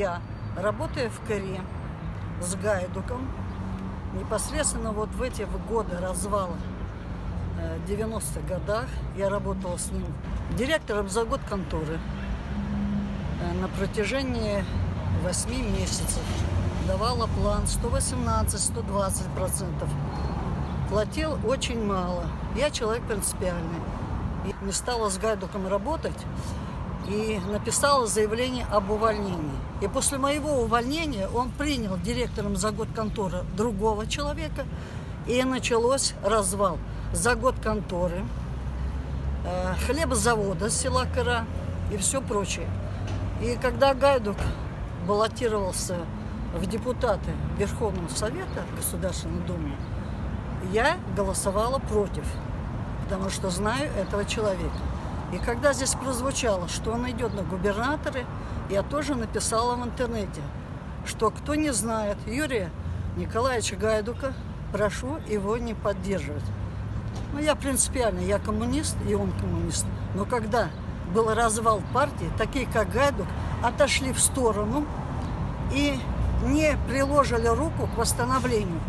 я, работая в КРИ с Гайдуком, непосредственно вот в эти годы развала, э, 90-х годах, я работала с ним директором за год конторы э, на протяжении 8 месяцев. Давала план 118-120 процентов. Платил очень мало. Я человек принципиальный. И не стала с Гайдуком работать и написала заявление об увольнении. И после моего увольнения он принял директором за год конторы другого человека, и началось развал. За год конторы, э, хлебозавода села Кыра и все прочее. И когда Гайдук баллотировался в депутаты Верховного Совета Государственной Думы, я голосовала против, потому что знаю этого человека. И когда здесь прозвучало, что он идет на губернаторы, я тоже написала в интернете, что кто не знает Юрия Николаевича Гайдука, прошу его не поддерживать. Ну, я принципиально, я коммунист, и он коммунист. Но когда был развал партии, такие как Гайдук отошли в сторону и не приложили руку к восстановлению.